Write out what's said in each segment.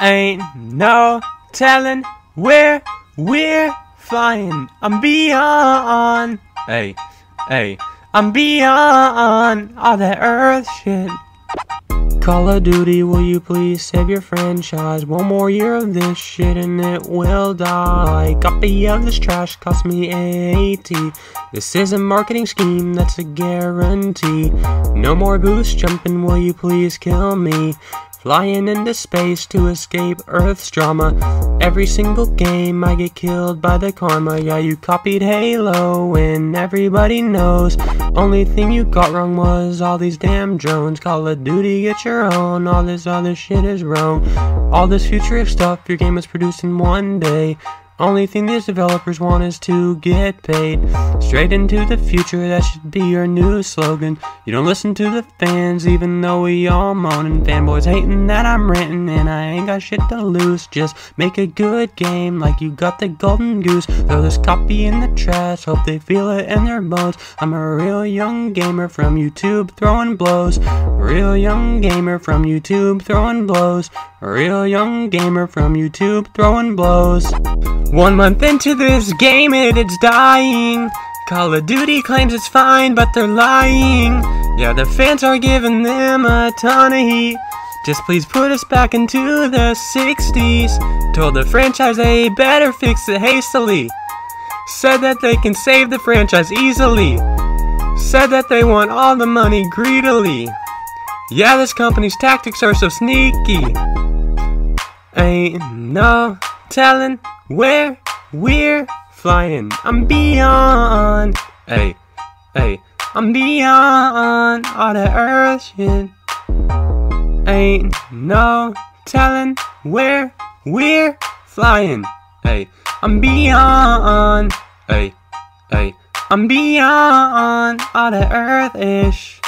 Ain't no telling where we're flying. I'm beyond. Hey, hey, I'm beyond all that earth shit. Call of Duty, will you please save your franchise? One more year of this shit and it will die. Copy of this trash cost me 80. This is a marketing scheme, that's a guarantee. No more boost jumping, will you please kill me? Flying into space to escape Earth's drama. Every single game I get killed by the karma. Yeah, you copied Halo and everybody knows. Only thing you got wrong was all these damn drones. Call of Duty, get your own. All this other shit is wrong. All this futuristic stuff your game is produced in one day. Only thing these developers want is to get paid. Straight into the future, that should be your new slogan. You don't listen to the fans, even though we all moaning. Fanboys hating that I'm ranting, and I ain't got shit to lose. Just make a good game like you got the golden goose. Throw this copy in the trash, hope they feel it in their bones. I'm a real young gamer from YouTube throwing blows. Real young gamer from YouTube throwing blows. Real young gamer from YouTube throwing blows. One month into this game and it's dying. Call of Duty claims it's fine, but they're lying. Yeah, the fans are giving them a ton of heat. Just please put us back into the 60s. Told the franchise they better fix it hastily. Said that they can save the franchise easily. Said that they want all the money greedily. Yeah, this company's tactics are so sneaky. Ain't no telling where we're flying. I'm beyond. Hey, hey, I'm beyond all the earth shit. Ain't no telling where we're flying. Hey, I'm beyond. Hey, hey, I'm beyond all the earth ish.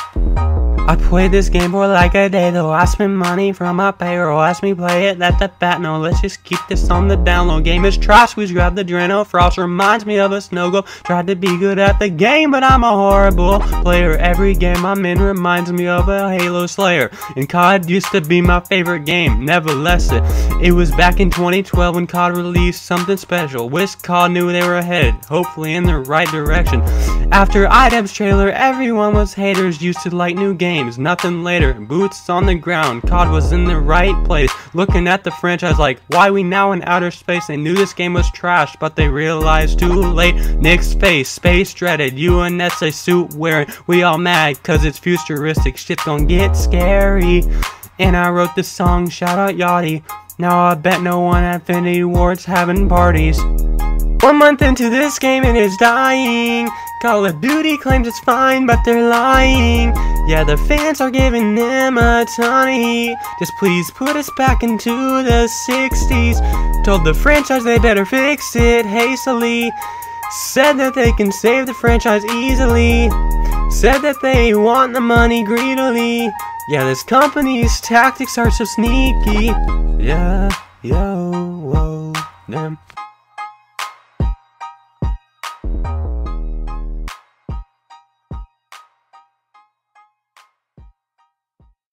I played this game for like a day though. I spend money from my payroll. Ask me play it, that's the bat no Let's just keep this on the download Game is trash, we grab the Drano Frost reminds me of a snow globe. Tried to be good at the game but I'm a horrible player. Every game I'm in reminds me of a Halo Slayer. And COD used to be my favorite game. Nevertheless it, it was back in 2012 when COD released something special. Wish COD knew they were ahead Hopefully in the right direction. After IDEM's trailer everyone was haters. Used to like new games games, nothing later. Boots on the ground, COD was in the right place. Looking at the franchise like, why we now in outer space? They knew this game was trash, but they realized too late. Nick's face, space dreaded, UNSA suit wearing. We all mad, cause it's futuristic, shit gon' get scary. And I wrote this song, shout out Yachty. Now I bet no one at Infinity Ward's having parties. One month into this game and it's dying. Call of Duty claims it's fine, but they're lying. Yeah, the fans are giving them a ton of heat. Just please put us back into the 60s. Told the franchise they better fix it hastily. Said that they can save the franchise easily. Said that they want the money greedily. Yeah, this company's tactics are so sneaky. Yeah, yo, whoa, them.